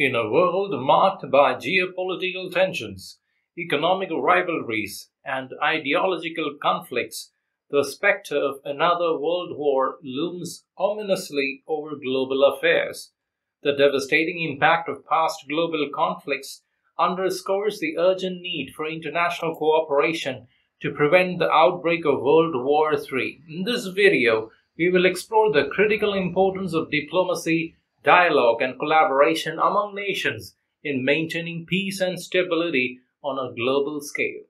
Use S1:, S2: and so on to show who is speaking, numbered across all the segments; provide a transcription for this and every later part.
S1: In a world marked by geopolitical tensions, economic rivalries, and ideological conflicts, the specter of another world war looms ominously over global affairs. The devastating impact of past global conflicts underscores the urgent need for international cooperation to prevent the outbreak of World War III. In this video, we will explore the critical importance of diplomacy dialogue and collaboration among nations in maintaining peace and stability on a global scale.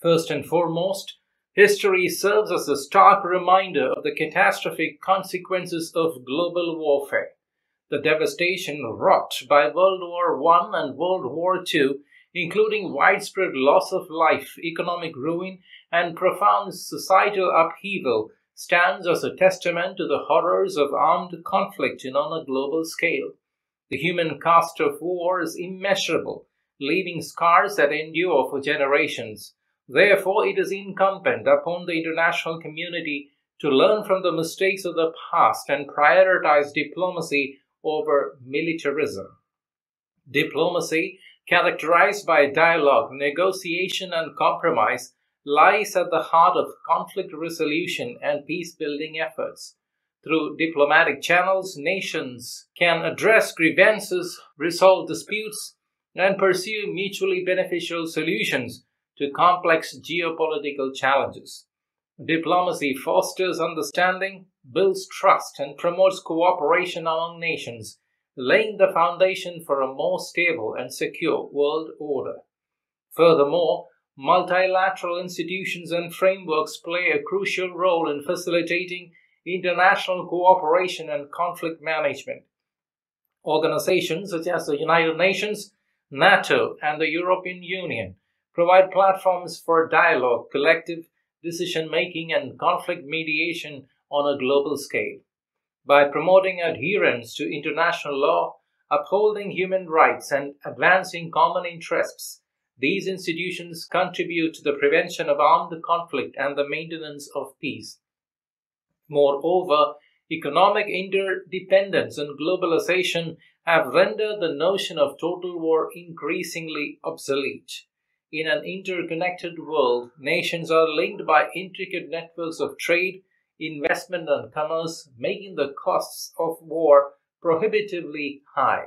S1: First and foremost, history serves as a stark reminder of the catastrophic consequences of global warfare. The devastation wrought by World War I and World War II, including widespread loss of life, economic ruin, and profound societal upheaval, stands as a testament to the horrors of armed conflict on a global scale. The human cost of war is immeasurable, leaving scars that endure for generations. Therefore, it is incumbent upon the international community to learn from the mistakes of the past and prioritize diplomacy over militarism. Diplomacy, characterized by dialogue, negotiation, and compromise, lies at the heart of conflict resolution and peace building efforts. Through diplomatic channels, nations can address grievances, resolve disputes, and pursue mutually beneficial solutions to complex geopolitical challenges. Diplomacy fosters understanding, builds trust, and promotes cooperation among nations, laying the foundation for a more stable and secure world order. Furthermore, multilateral institutions and frameworks play a crucial role in facilitating international cooperation and conflict management. Organizations such as the United Nations, NATO, and the European Union provide platforms for dialogue, collective decision making, and conflict mediation on a global scale. By promoting adherence to international law, upholding human rights, and advancing common interests, these institutions contribute to the prevention of armed conflict and the maintenance of peace. Moreover, economic interdependence and globalization have rendered the notion of total war increasingly obsolete. In an interconnected world, nations are linked by intricate networks of trade, investment, and commerce, making the costs of war prohibitively high.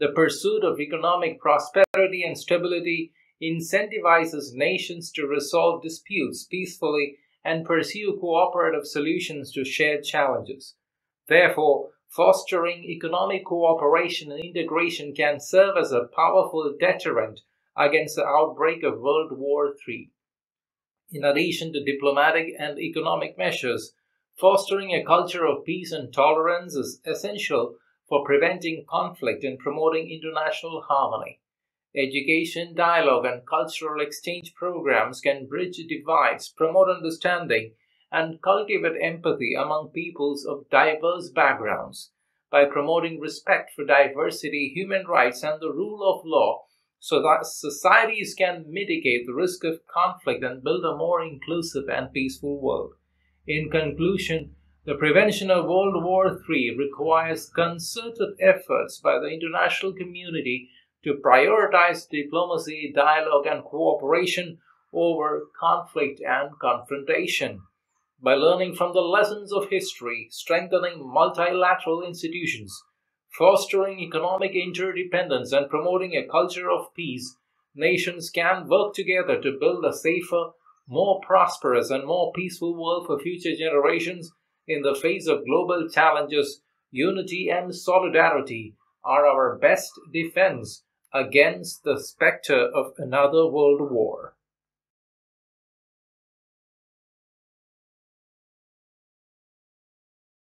S1: The pursuit of economic prosperity and stability incentivizes nations to resolve disputes peacefully and pursue cooperative solutions to shared challenges. Therefore, fostering economic cooperation and integration can serve as a powerful deterrent against the outbreak of World War III. In addition to diplomatic and economic measures, fostering a culture of peace and tolerance is essential for preventing conflict and promoting international harmony. Education, dialogue, and cultural exchange programs can bridge divides, promote understanding, and cultivate empathy among peoples of diverse backgrounds by promoting respect for diversity, human rights, and the rule of law so that societies can mitigate the risk of conflict and build a more inclusive and peaceful world. In conclusion, the prevention of World War III requires concerted efforts by the international community to prioritize diplomacy, dialogue, and cooperation over conflict and confrontation. By learning from the lessons of history, strengthening multilateral institutions, fostering economic interdependence, and promoting a culture of peace, nations can work together to build a safer, more prosperous, and more peaceful world for future generations in the face of global challenges, unity and solidarity are our best defense against the specter of another world war.